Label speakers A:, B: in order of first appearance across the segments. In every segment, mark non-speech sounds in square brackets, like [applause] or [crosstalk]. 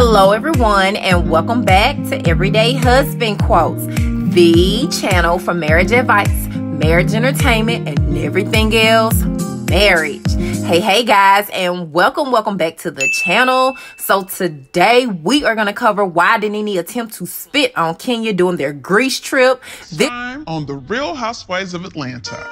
A: Hello, everyone, and welcome back to Everyday Husband Quotes, the channel for marriage advice, marriage entertainment, and everything else marriage. Hey, hey guys, and welcome, welcome back to the channel. So today we are going to cover why didn't NeNe attempt to spit on Kenya during their Greece trip.
B: This time on The Real Housewives of Atlanta.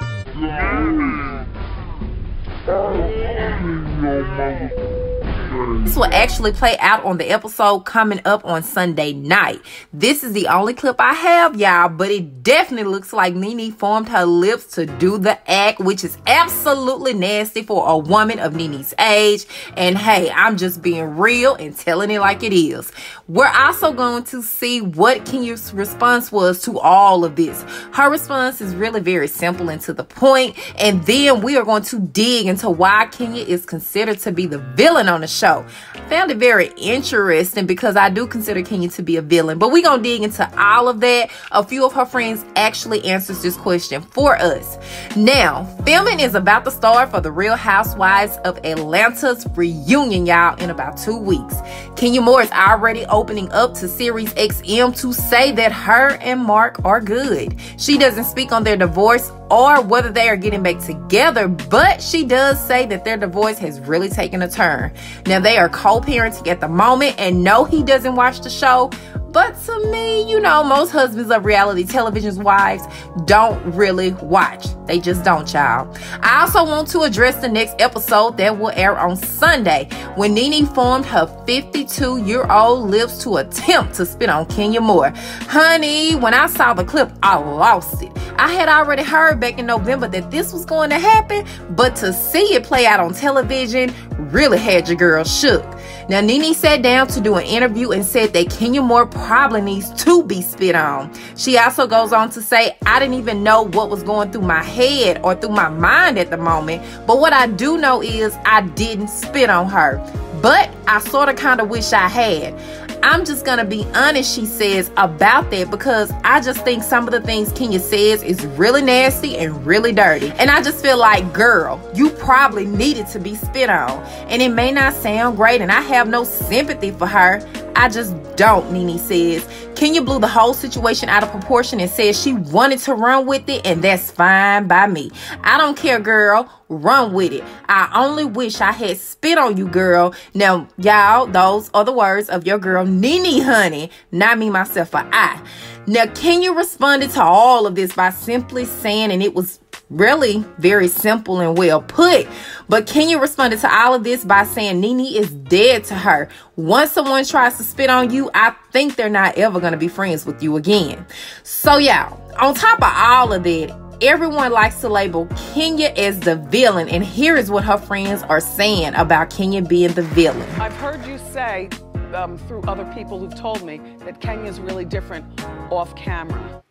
A: This will actually play out on the episode coming up on Sunday night. This is the only clip I have, y'all, but it definitely looks like NeNe formed her lips to do the act, which is absolutely nasty for a woman of NeNe's age. And hey, I'm just being real and telling it like it is. We're also going to see what Kenya's response was to all of this. Her response is really very simple and to the point, and then we are going to dig into why Kenya is considered to be the villain on the show show. Found it very interesting because I do consider Kenya to be a villain. But we're going to dig into all of that. A few of her friends actually answers this question for us. Now, filming is about to start for the Real Housewives of Atlanta's reunion, y'all, in about two weeks. Kenya Moore is already opening up to Sirius XM to say that her and Marc are good. She doesn't speak on their divorce or whether they are getting back together, but she does say that their divorce has really taken a turn. Now, they are co parenting at the moment, and no, he doesn't watch the show, but to me, you know, most husbands of reality television's wives don't really watch. They just don't, y'all. I also want to address the next episode that will air on Sunday when NeNe formed her 52 year old lips to attempt to spit on Kenya Moore. Honey, when I saw the clip, I lost it. I had already heard back in November that this was going to happen, but to see it play out on television really had your girl shook. Now, NeNe sat down to do an interview and said that Kenya Moore probably needs to be spit on. She also goes on to say, I didn't even know what was going through my head or through my mind at the moment, but what I do know is I didn't spit on her. But I sort of kind of wish I had. I'm just gonna be honest, she says, about that because I just think some of the things Kenya says is really nasty and really dirty. And I just feel like, girl, you probably needed to be spit on. And it may not sound great, and I have no sympathy for her. I just don't, NeNe says. Kenya blew the whole situation out of proportion and said she wanted to run with it, and that's fine by me. I don't care, girl. Run with it. I only wish I had spit on you, girl. Now, y'all, those are the words of your girl, NeNe Honey, not me, myself, or I. Now, Kenya responded to all of this by simply saying, and it was really very simple and well put. But Kenya responded to all of this by saying NeNe is dead to her. Once someone tries to spit on you, I think they're not ever going to be friends with you again. So, yeah, on top of all of that, everyone likes to label Kenya as the villain. And here is what her friends are saying about Kenya being the villain.
C: I've heard you say um, through other people who've told me that Kenya's really different off camera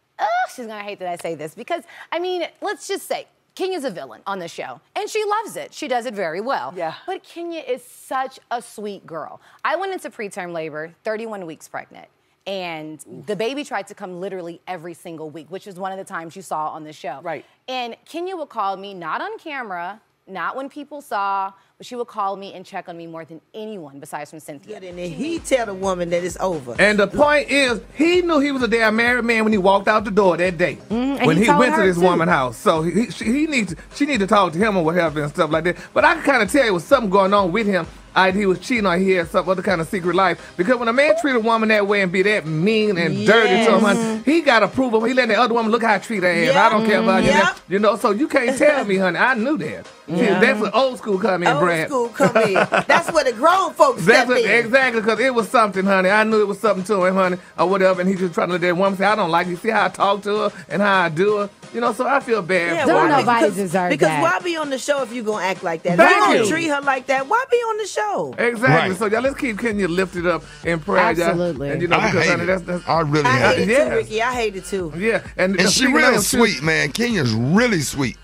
D: she's gonna hate that I say this because, I mean, let's just say, Kenya's a villain on the show, and she loves it. She does it very well.
C: Yeah.
D: But Kenya is such a sweet girl. I went into preterm labor, 31 weeks pregnant, and Oof. the baby tried to come literally every single week, which is one of the times you saw on the show.
C: Right.
D: And Kenya would call me, not on camera, not when people saw, but she would call me and check on me more than anyone besides from Cynthia.
E: Yeah, and then he tell the woman that it's over.
F: And the point is, he knew he was a damn married man when he walked out the door that day. Mm, when he, he went to this woman's house. So he, she, he needs, she need to talk to him or whatever and stuff like that. But I can kind of tell you was something going on with him I, he was cheating or he had some other kind of secret life. Because when a man treat a woman that way and be that mean and yes. dirty to him, he got approval. He let the other woman look how I treat her ass. Yep. I don't care about yep. you. You know, so you can't tell me, honey. I knew that. Yeah. that's what old school come in,
E: old
F: Brad.
E: Old school come in. [laughs] That's where the grown folks
F: that's
E: step
F: what, in. Exactly, because it was something, honey. I knew it was something to him, honey, or whatever. And he just trying to let that woman say, I don't like you. See how I talk to her and how I do her. You know, so I feel bad.
D: Yeah, don't nobody because, deserve
E: because
D: that.
E: why be on the show if you gonna act like that?
F: Thank
E: if you
F: gonna
E: treat her like that, why be on the show?
F: Exactly. Right. So y'all, let's keep Kenya lifted up in prayer.
D: Absolutely.
F: And you know, because
G: I,
F: honey, that's, that's, I
G: really
E: I
G: hate
E: it yes. too, Ricky. I hate it too.
F: Yeah,
G: and, and she real sweet, man. Kenya's really sweet.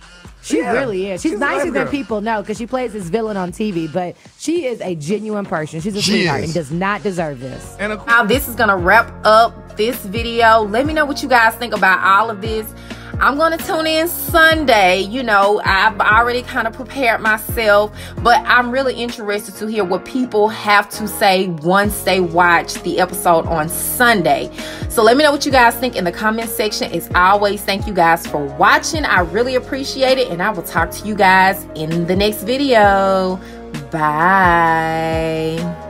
D: She yeah. really is. She's, She's nicer than people know because she plays this villain on TV, but she is a genuine person. She's a she sweetheart is. and does not deserve this.
A: And now this is gonna wrap up this video. Let me know what you guys think about all of this. I'm gonna tune in Sunday. You know, I've already kind of prepared myself, but I'm really interested to hear what people have to say once they watch the episode on Sunday. So let me know what you guys think in the comment section. As always, thank you guys for watching. I really appreciate it, and I will talk to you guys in the next video. Bye.